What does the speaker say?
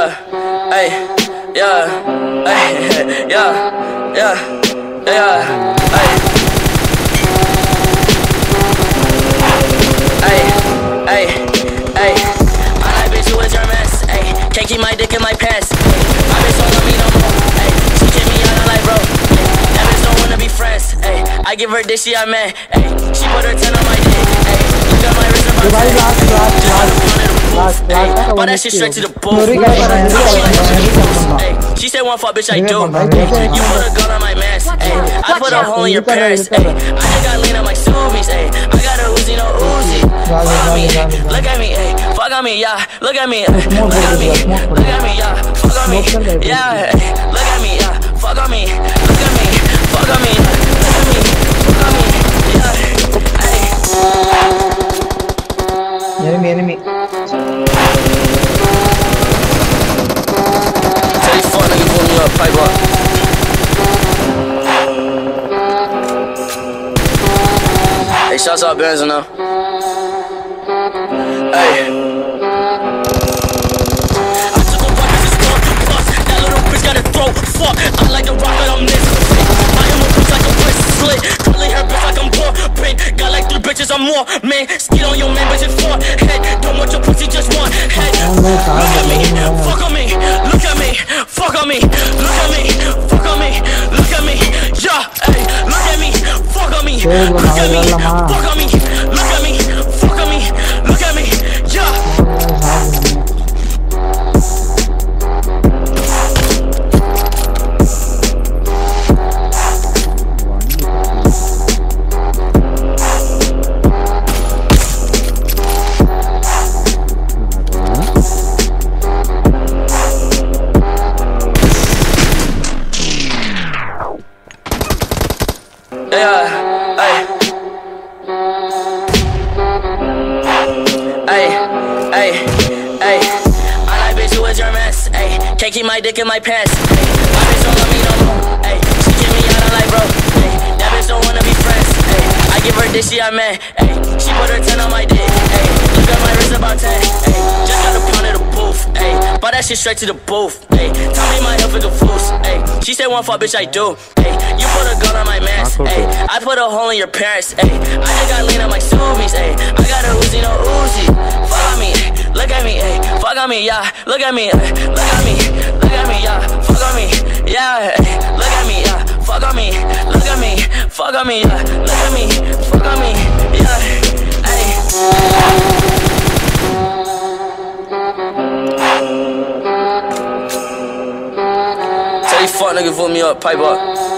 yeah, ay, yeah, ay, yeah, yeah, yeah, ay. Ay, ay, ay. I like bitch, you is your mess, ay. Can't keep my dick in my pants. My bitch don't love me no more, ay. She kick me out, I'm like, bro. That bitch don't wanna be friends, ay. I give her this, she a man, ay. She put her 10 on my dick, ay. Look at my wrist and my Everybody, last, last, last booth. Ay, but that shit straight to the booth. Ay, she said one fuck, bitch, I do. You put a gun on my mask. Ay, I put a hole in your parents. Ay, I just got lean on my smoothies. Ay, I got a Uzi, no Uzi. Fuck on me, ay, look at me, ay, fuck on me, yeah. Look at me, look at me, look at me, yeah. Fuck on me, yeah. Look at me, yeah. Fuck on me, look at me, fuck on me. Enemy enemy Tell these pull me up, pipe up. Hey, shouts out Benz now. Uh, hey. I took a walk, this is one plus. That little bitch got a throat. Fuck, I like the rock, but I'm missing. I am a bitch like a bracelet. Curly hair, bitch like I'm born. Pink, got like three bitches, I'm more. Man, skid on your man, bitch, it's four. Head, don't your pussy, just one. Head, look at me, fuck on me, look at me, fuck on me, look at me, fuck on me, look at me, yeah, hey, look at me, fuck on me, look at me, fuck on me, Yeah, hey. Hey, hey, hey. I like bitch, who is your mess? Hey, can't keep my dick in my pants. Hey, my bitch don't love me no more. Hey, she kick me out, I'm like, bro. Hey, that bitch don't wanna be friends. Hey, I give her this, she a man. Hey, she put her 10 on my dick. Hey, look at my wrist about 10. Hey, just got a pound of the booth. Hey, bought that shit straight to the booth. Hey, tell me my health is a fool's. Hey, she said one fuck, bitch, I do. Hey, you put a gun on my mask. I put a hole in your parents. Hey, I just got lean on my Subies. Hey, I got a Uzi, no Uzi. Fuck on me, look at me, hey, fuck on me, yeah. Look at me, hey, look at me, look at me, yeah. Fuck on me, yeah. Hey, look at me, yeah. Fuck on me, look at me, fuck on me, yeah. Look at me, fuck on me, yeah. Hey. Tell these fuck niggas pull me up, pipe up.